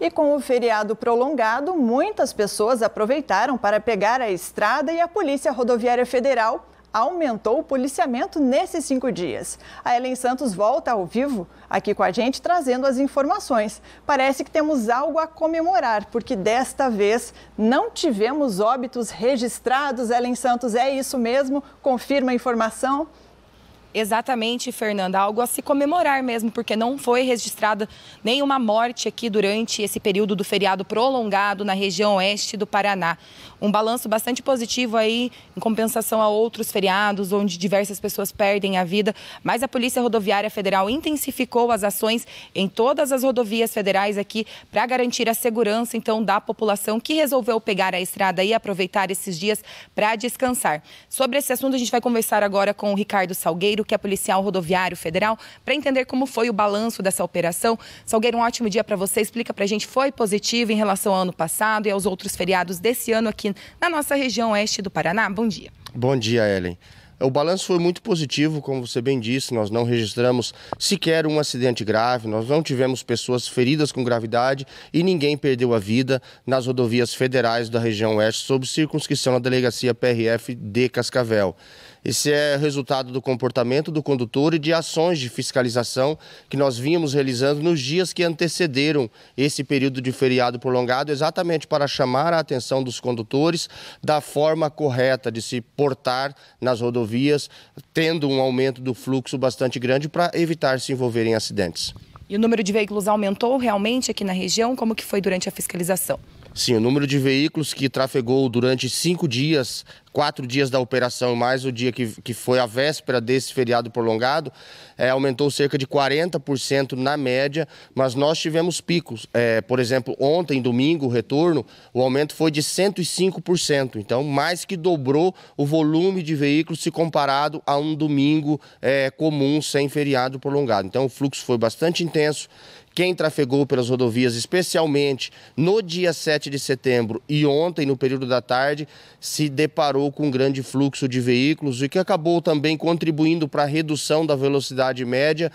E com o feriado prolongado, muitas pessoas aproveitaram para pegar a estrada e a Polícia Rodoviária Federal aumentou o policiamento nesses cinco dias. A Ellen Santos volta ao vivo aqui com a gente trazendo as informações. Parece que temos algo a comemorar, porque desta vez não tivemos óbitos registrados. Ellen Santos, é isso mesmo? Confirma a informação? Exatamente, Fernanda, algo a se comemorar mesmo, porque não foi registrada nenhuma morte aqui durante esse período do feriado prolongado na região oeste do Paraná. Um balanço bastante positivo aí, em compensação a outros feriados, onde diversas pessoas perdem a vida. Mas a Polícia Rodoviária Federal intensificou as ações em todas as rodovias federais aqui para garantir a segurança, então, da população que resolveu pegar a estrada e aproveitar esses dias para descansar. Sobre esse assunto, a gente vai conversar agora com o Ricardo Salgueiro Salgueiro, que é policial rodoviário federal, para entender como foi o balanço dessa operação. Salgueiro, um ótimo dia para você. Explica para a gente, foi positivo em relação ao ano passado e aos outros feriados desse ano aqui na nossa região oeste do Paraná? Bom dia. Bom dia, Ellen. O balanço foi muito positivo, como você bem disse, nós não registramos sequer um acidente grave, nós não tivemos pessoas feridas com gravidade e ninguém perdeu a vida nas rodovias federais da região oeste sob circunscrição na delegacia PRF de Cascavel. Esse é resultado do comportamento do condutor e de ações de fiscalização que nós vínhamos realizando nos dias que antecederam esse período de feriado prolongado, exatamente para chamar a atenção dos condutores da forma correta de se portar nas rodovias, tendo um aumento do fluxo bastante grande para evitar se envolver em acidentes. E o número de veículos aumentou realmente aqui na região? Como que foi durante a fiscalização? Sim, o número de veículos que trafegou durante cinco dias, quatro dias da operação, mais o dia que, que foi a véspera desse feriado prolongado, é, aumentou cerca de 40% na média, mas nós tivemos picos. É, por exemplo, ontem, domingo, o retorno, o aumento foi de 105%. Então, mais que dobrou o volume de veículos se comparado a um domingo é, comum sem feriado prolongado. Então, o fluxo foi bastante intenso quem trafegou pelas rodovias, especialmente no dia 7 de setembro e ontem, no período da tarde, se deparou com um grande fluxo de veículos, o que acabou também contribuindo para a redução da velocidade média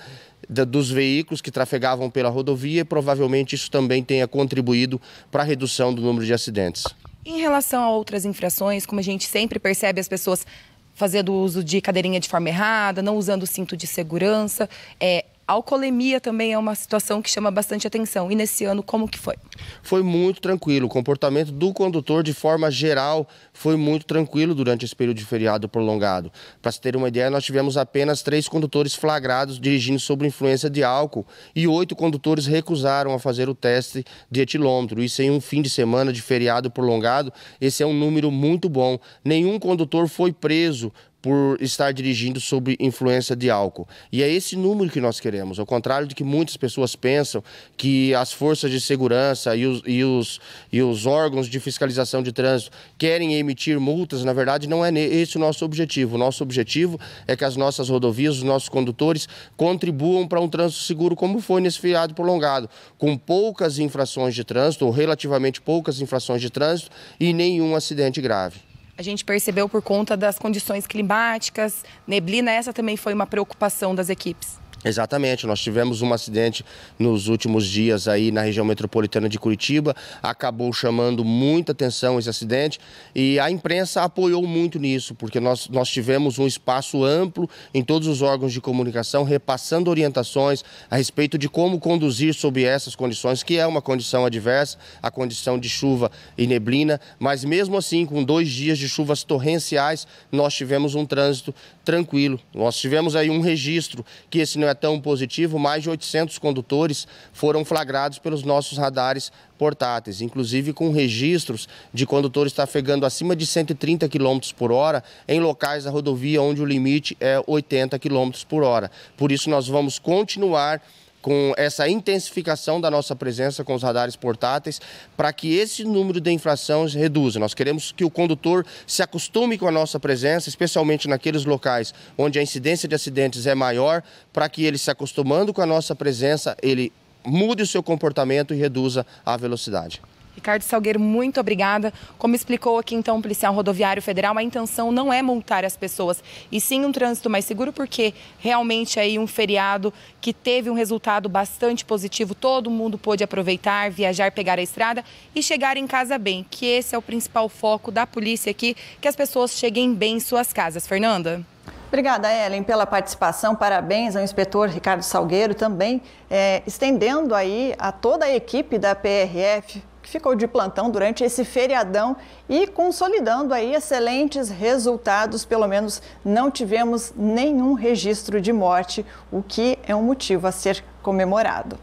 dos veículos que trafegavam pela rodovia e provavelmente isso também tenha contribuído para a redução do número de acidentes. Em relação a outras infrações, como a gente sempre percebe as pessoas fazendo uso de cadeirinha de forma errada, não usando cinto de segurança, é, alcoolemia também é uma situação que chama bastante atenção. E nesse ano, como que foi? Foi muito tranquilo. O comportamento do condutor, de forma geral, foi muito tranquilo durante esse período de feriado prolongado. Para se ter uma ideia, nós tivemos apenas três condutores flagrados dirigindo sob influência de álcool e oito condutores recusaram a fazer o teste de etilômetro. Isso em um fim de semana de feriado prolongado, esse é um número muito bom. Nenhum condutor foi preso por estar dirigindo sob influência de álcool. E é esse número que nós queremos, ao contrário de que muitas pessoas pensam que as forças de segurança e os, e os, e os órgãos de fiscalização de trânsito querem emitir multas, na verdade não é esse o nosso objetivo. O nosso objetivo é que as nossas rodovias, os nossos condutores contribuam para um trânsito seguro como foi nesse feriado prolongado, com poucas infrações de trânsito, ou relativamente poucas infrações de trânsito e nenhum acidente grave a gente percebeu por conta das condições climáticas, neblina, essa também foi uma preocupação das equipes. Exatamente, nós tivemos um acidente nos últimos dias aí na região metropolitana de Curitiba, acabou chamando muita atenção esse acidente e a imprensa apoiou muito nisso, porque nós, nós tivemos um espaço amplo em todos os órgãos de comunicação, repassando orientações a respeito de como conduzir sob essas condições, que é uma condição adversa, a condição de chuva e neblina, mas mesmo assim, com dois dias de chuvas torrenciais, nós tivemos um trânsito tranquilo. Nós tivemos aí um registro que esse não é tão positivo, mais de 800 condutores foram flagrados pelos nossos radares portáteis, inclusive com registros de condutores trafegando acima de 130 km por hora em locais da rodovia onde o limite é 80 km por hora. Por isso nós vamos continuar com essa intensificação da nossa presença com os radares portáteis, para que esse número de infrações reduza. Nós queremos que o condutor se acostume com a nossa presença, especialmente naqueles locais onde a incidência de acidentes é maior, para que ele se acostumando com a nossa presença, ele mude o seu comportamento e reduza a velocidade. Ricardo Salgueiro, muito obrigada. Como explicou aqui então o policial rodoviário federal, a intenção não é multar as pessoas, e sim um trânsito mais seguro, porque realmente aí um feriado que teve um resultado bastante positivo, todo mundo pôde aproveitar, viajar, pegar a estrada e chegar em casa bem, que esse é o principal foco da polícia aqui, que as pessoas cheguem bem em suas casas. Fernanda? Obrigada, Ellen, pela participação. Parabéns ao inspetor Ricardo Salgueiro também, é, estendendo aí a toda a equipe da PRF que ficou de plantão durante esse feriadão e consolidando aí excelentes resultados. Pelo menos não tivemos nenhum registro de morte, o que é um motivo a ser comemorado.